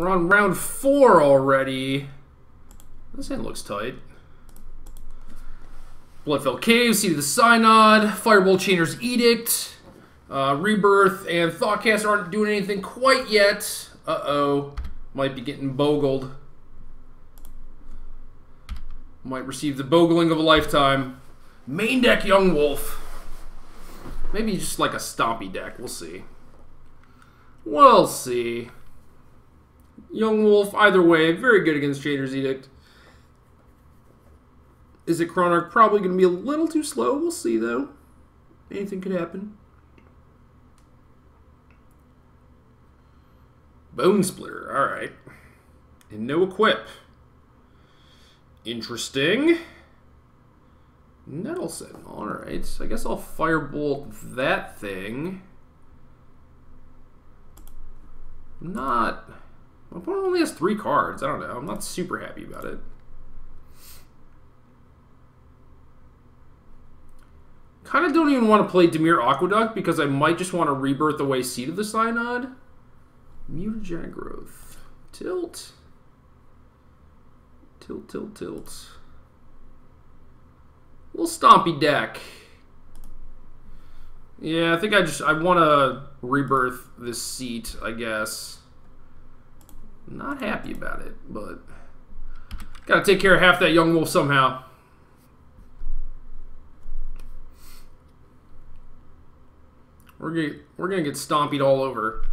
We're on round four already. This hand looks tight. Bloodfell Cave, Seat of the Synod, Firebolt Chainer's Edict, uh, Rebirth, and Thoughtcast aren't doing anything quite yet. Uh-oh. Might be getting bogled. Might receive the bogling of a lifetime. Main deck Young Wolf. Maybe just like a stompy deck. We'll see. We'll see. Young Wolf, either way, very good against Chainer's Edict. Is it Chronarch? Probably going to be a little too slow. We'll see, though. Anything could happen. Bonesplitter, alright. And no equip. Interesting. Nettleson, alright. I guess I'll firebolt that thing. not... My opponent only has three cards. I don't know. I'm not super happy about it. Kind of don't even want to play Dimir Aqueduct because I might just want to rebirth away Seat of the Synod. Mutagenic Growth. Tilt. Tilt, tilt, tilt. Little stompy deck. Yeah, I think I just I want to rebirth this seat, I guess. Not happy about it, but gotta take care of half that young wolf somehow. We're gonna we're gonna get stompied all over.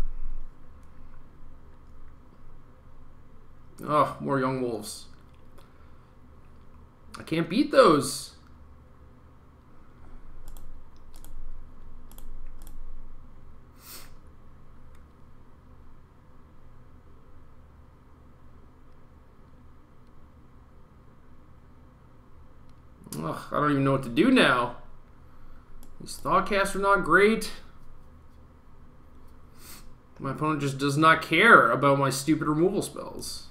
Oh, more young wolves. I can't beat those. Ugh, I don't even know what to do now. These Thoughtcasts are not great. My opponent just does not care about my stupid removal spells.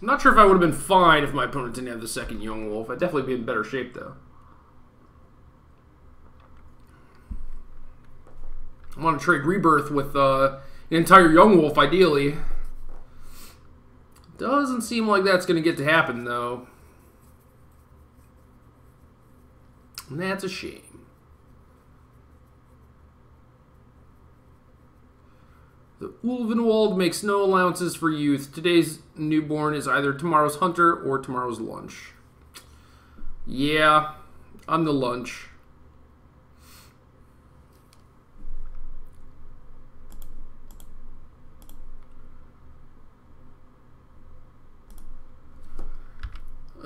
I'm not sure if I would have been fine if my opponent didn't have the second Young Wolf. I'd definitely be in better shape, though. I want to trade Rebirth with uh, an entire Young Wolf, ideally. Doesn't seem like that's going to get to happen, though. And that's a shame. The Ulvenwald makes no allowances for youth. Today's newborn is either tomorrow's hunter or tomorrow's lunch. Yeah, I'm the lunch.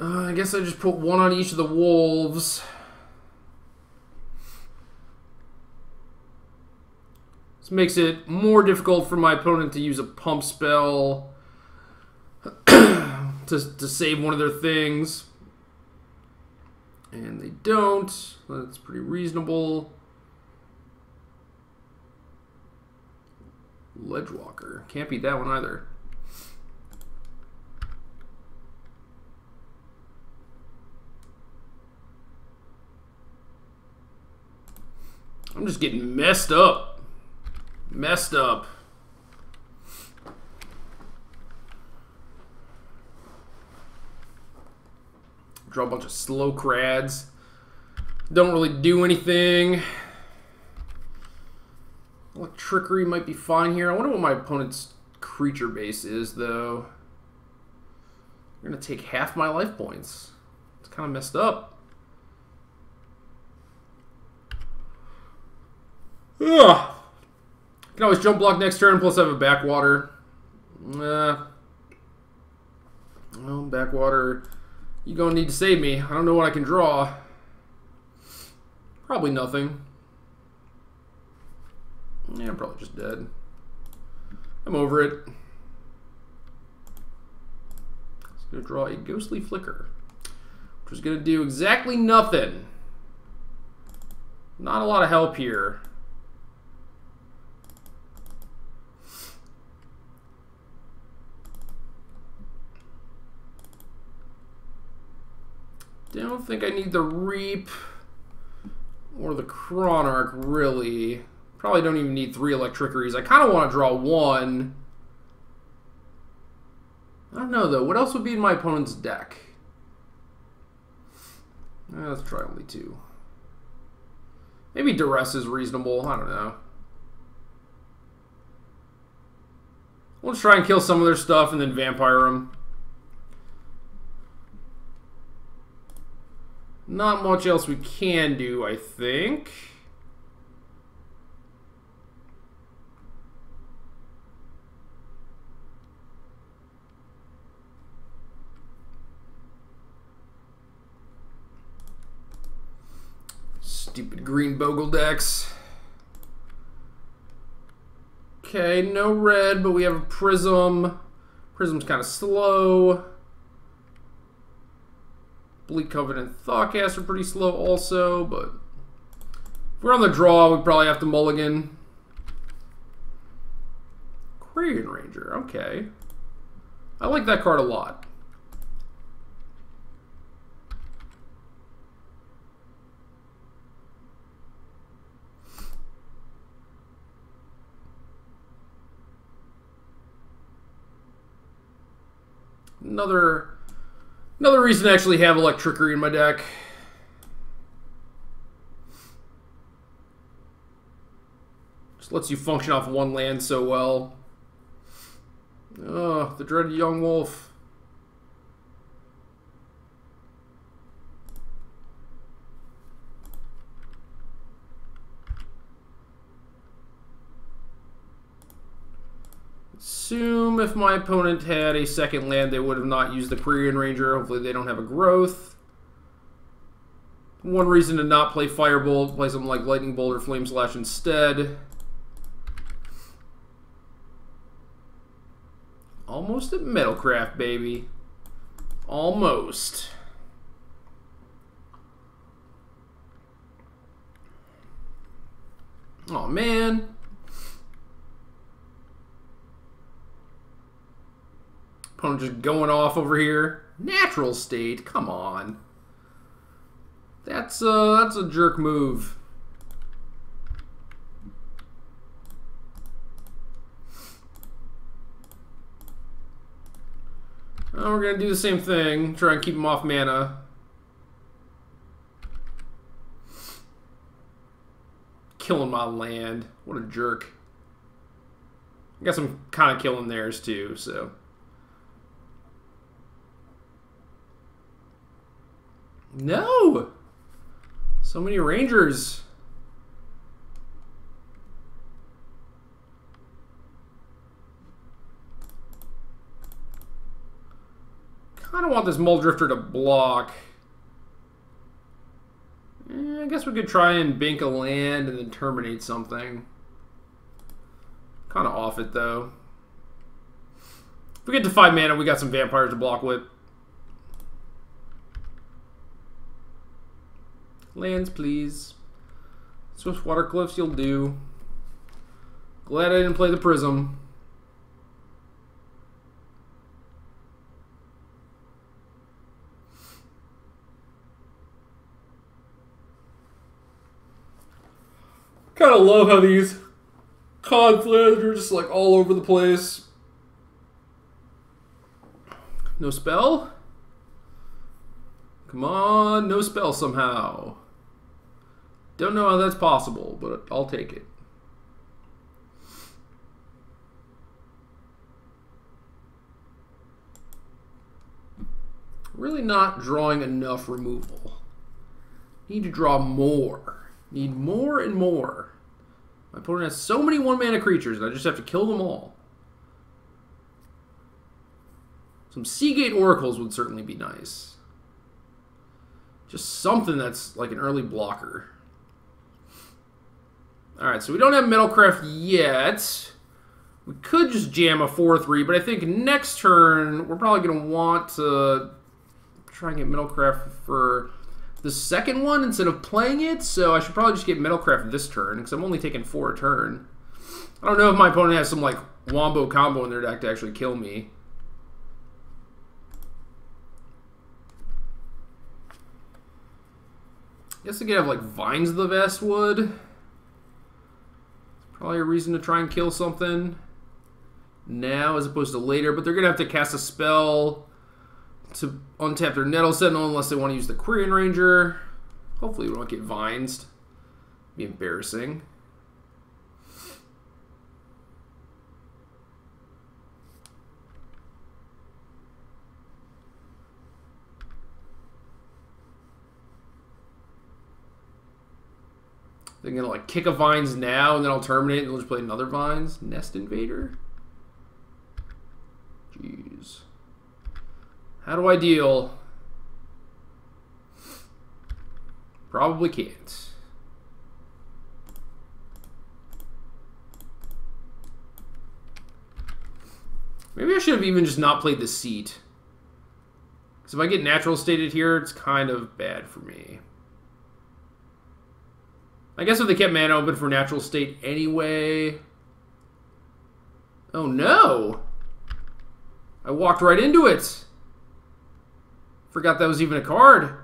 Uh, I guess I just put one on each of the wolves. This makes it more difficult for my opponent to use a pump spell to, to save one of their things. And they don't. That's pretty reasonable. Ledgewalker. Can't beat that one either. I'm just getting messed up. Messed up. Draw a bunch of slow crads. Don't really do anything. Trickery might be fine here. I wonder what my opponent's creature base is, though. You're going to take half my life points. It's kind of messed up. Ugh. Can always jump block next turn, plus I have a backwater. Uh, well, backwater, you gonna need to save me. I don't know what I can draw. Probably nothing. Yeah, I'm probably just dead. I'm over it. Just gonna draw a ghostly flicker, which is gonna do exactly nothing. Not a lot of help here. Don't think I need the Reap or the Chronarch, really. Probably don't even need three Electrickeries. I kind of want to draw one. I don't know, though. What else would be in my opponent's deck? Eh, let's try only two. Maybe Duress is reasonable. I don't know. Let's try and kill some of their stuff and then vampire them. Not much else we can do, I think. Stupid green Bogle decks. Okay, no red, but we have a Prism. Prism's kind of slow. Bleak Covenant Thoughtcast are pretty slow also, but if we're on the draw, we probably have to mulligan. Quirion Ranger, okay. I like that card a lot. Another another reason to actually have Electrickery in my deck. Just lets you function off one land so well. Oh, the dreaded young wolf. Assume if my opponent had a second land, they would have not used the Quirion Ranger. Hopefully they don't have a growth. One reason to not play Firebolt, play something like Lightning Bolt or Flame Slash instead. Almost at Metalcraft, baby. Almost. Oh man. Opponent just going off over here. Natural state, come on. That's uh that's a jerk move. We're gonna do the same thing. Try and keep him off mana. Killing my land. What a jerk. I guess I'm kind of killing theirs too, so. No! So many Rangers. Kind of want this Muldrifter to block. Eh, I guess we could try and bank a land and then terminate something. Kind of off it, though. If we get to 5 mana, we got some vampires to block with. Lands, please. Swiftwater Cliffs, you'll do. Glad I didn't play the Prism. Kind of love how these conflicts are just like all over the place. No spell? Come on, no spell somehow. Don't know how that's possible, but I'll take it. Really not drawing enough removal. Need to draw more. Need more and more. My opponent has so many one-mana creatures, and I just have to kill them all. Some Seagate Oracles would certainly be nice. Just something that's like an early blocker. Alright, so we don't have Metalcraft yet. We could just jam a 4-3, but I think next turn we're probably going to want to try and get Metalcraft for the second one instead of playing it, so I should probably just get Metalcraft this turn, because I'm only taking 4 a turn. I don't know if my opponent has some, like, Wombo combo in their deck to actually kill me. I Guess they could have like Vines of the Vastwood. Probably a reason to try and kill something now as opposed to later, but they're gonna have to cast a spell to untap their Nettle Sentinel unless they want to use the Quirion Ranger. Hopefully we won't get Vines. Be embarrassing. They're gonna like kick a vines now, and then I'll terminate, and they'll just play another vines. Nest Invader. Jeez. How do I deal? Probably can't. Maybe I should have even just not played the seat. Because if I get natural stated here, it's kind of bad for me. I guess if they kept mana open for natural state anyway... Oh no! I walked right into it! Forgot that was even a card.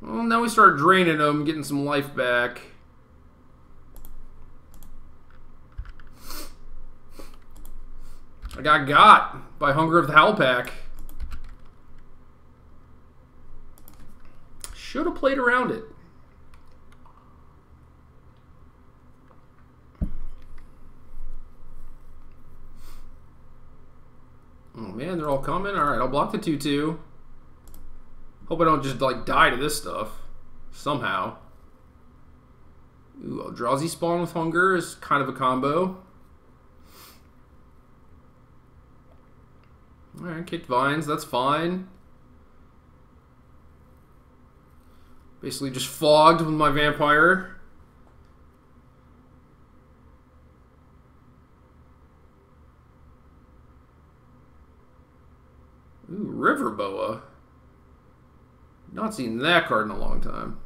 Well, now we start draining them, getting some life back. I got got by Hunger of the Howlpack. Should have played around it. Oh man, they're all coming. All right, I'll block the 2-2. Hope I don't just like die to this stuff somehow. Ooh, Eldrazi spawn with hunger is kind of a combo. Alright, kicked vines, that's fine. Basically just fogged with my vampire. Ooh, River Boa. Not seen that card in a long time.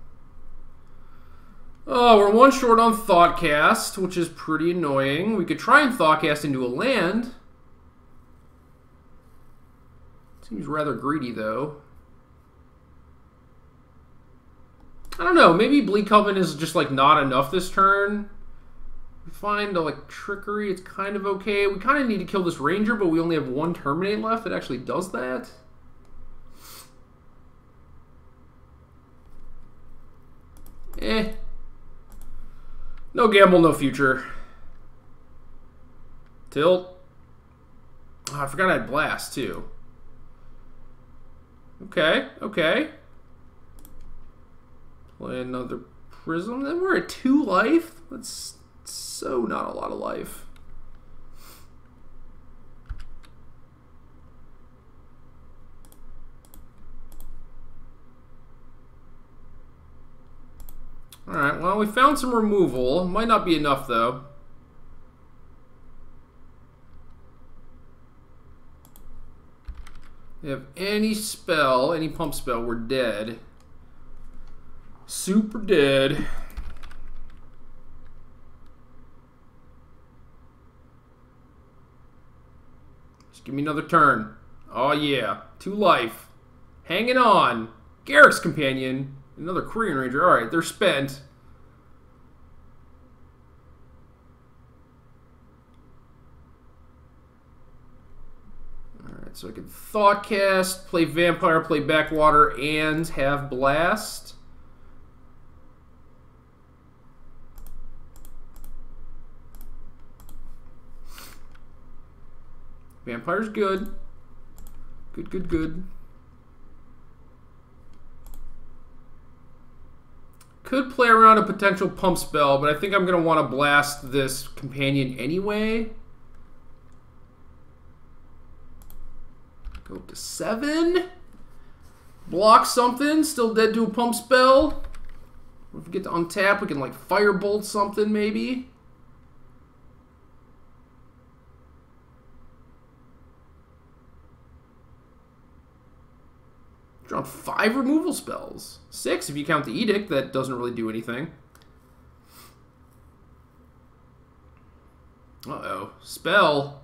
Oh, we're one short on Thoughtcast, which is pretty annoying. We could try and Thoughtcast into a land. Seems rather greedy, though. I don't know. Maybe Bleak Coven is just, like, not enough this turn. We find, like, Trickery. It's kind of okay. We kind of need to kill this Ranger, but we only have one Terminate left that actually does that. Eh. No gamble, no future. Tilt. Oh, I forgot I had Blast, too. Okay, okay. Play another Prism. Then we're at two life? That's so not a lot of life. Alright, well, we found some removal. Might not be enough, though. If any spell, any pump spell, we're dead. Super dead. Just give me another turn. Oh yeah, two life. Hanging on. Garruk's companion. Another Quirion Ranger. Alright, they're spent. So I can Thoughtcast, play Vampire, play Backwater, and have Blast. Vampire's good. Good, good, good. Could play around a potential pump spell, but I think I'm going to want to blast this companion anyway. Go up to seven. Block something. Still dead to a pump spell. If we get to untap, we can like firebolt something maybe. Drawn five removal spells. Six if you count the Edict, that doesn't really do anything. Uh-oh. Spell.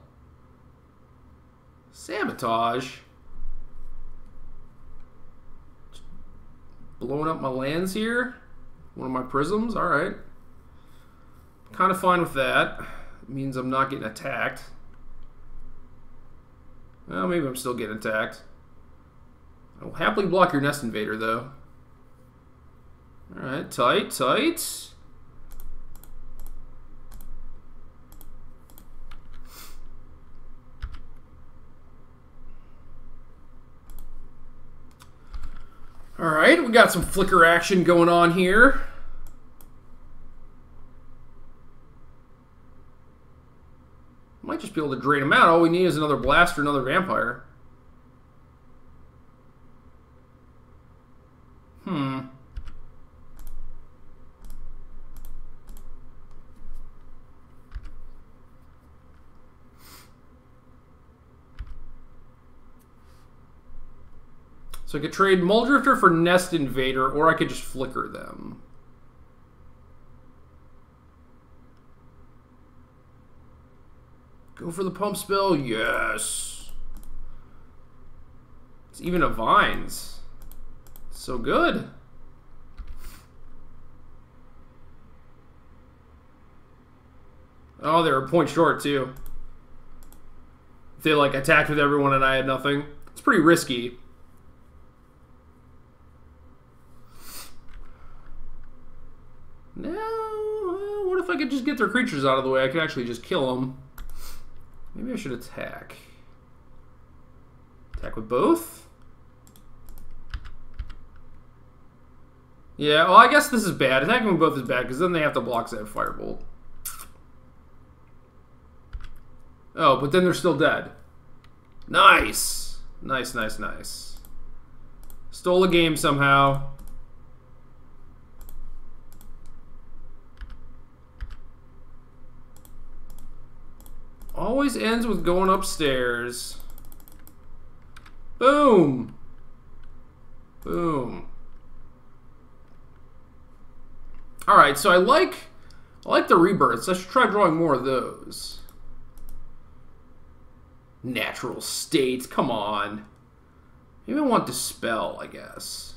Sabotage. Blowing up my lands here. One of my prisms. Alright. Kind of fine with that. It means I'm not getting attacked. Well, maybe I'm still getting attacked. I'll happily block your Nest Invader, though. Alright, tight, tight. Alright, we got some flicker action going on here. Might just be able to drain him out. All we need is another blast or another vampire. So I could trade Muldrifter for Nest Invader, or I could just flicker them. Go for the pump spell? Yes. It's even a Vines. So good. Oh, they were a point short, too. They, like, attacked with everyone and I had nothing. It's pretty risky. Now, uh, what if I could just get their creatures out of the way? I could actually just kill them. Maybe I should attack. Attack with both? Yeah, well, I guess this is bad. Attacking with both is bad, because then they have to block that Firebolt. Oh, but then they're still dead. Nice! Nice, nice, nice. Stole a game somehow. Always ends with going upstairs. Boom! Boom. Alright, so I like I like the rebirths. I should try drawing more of those. Natural states, come on. Maybe I want Dispel, I guess.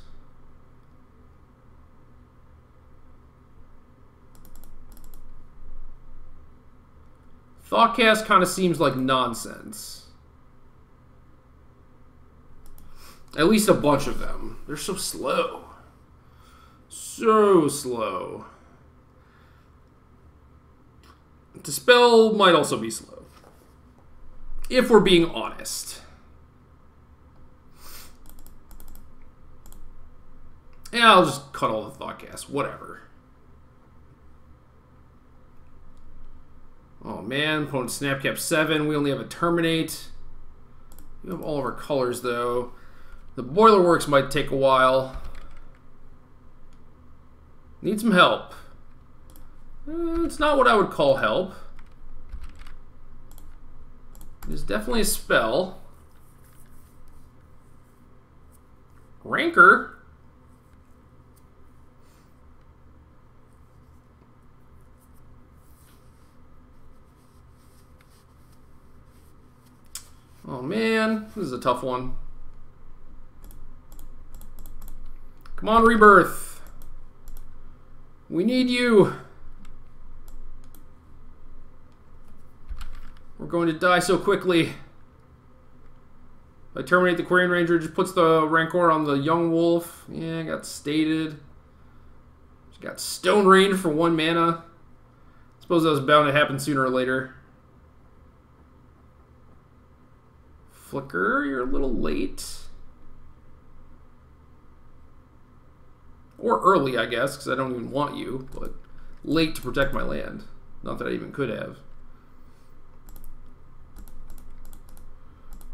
Thoughtcast kind of seems like nonsense. At least a bunch of them. They're so slow. So slow. Dispel might also be slow. If we're being honest. Yeah, I'll just cut all the Thoughtcast. Whatever. Man, opponent Snapcap 7. We only have a Terminate. We have all of our colors though. The Boiler Works might take a while. Need some help. Uh, it's not what I would call help. It's definitely a spell. Rancor. Oh man, this is a tough one. Come on, Rebirth. We need you. We're going to die so quickly. I terminate the Quirion Ranger, just puts the Rancor on the Young Wolf. Yeah, got stated. Just got Stone Rain for one mana. I Suppose that was bound to happen sooner or later. Flicker, you're a little late. Or early, I guess, because I don't even want you, but late to protect my land. Not that I even could have.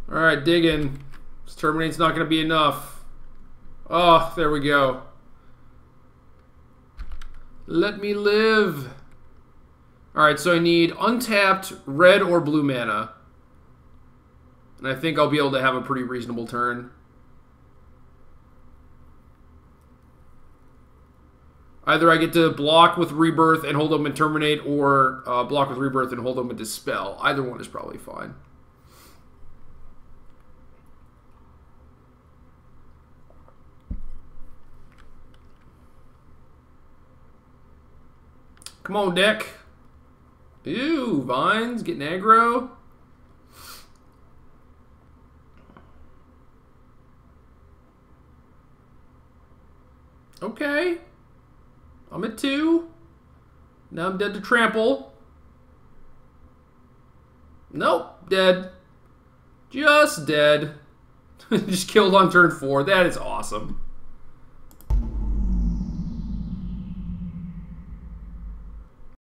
Alright, digging. This Terminate's not going to be enough. Oh, there we go. Let me live. Alright, so I need untapped red or blue mana. And I think I'll be able to have a pretty reasonable turn. Either I get to block with Rebirth and hold up and Terminate, or uh, block with Rebirth and hold up and Dispel. Either one is probably fine. Come on, deck. Ew, Vines getting aggro. I'm at two. Now I'm dead to trample. Nope, dead. Just dead. Just killed on turn four. That is awesome.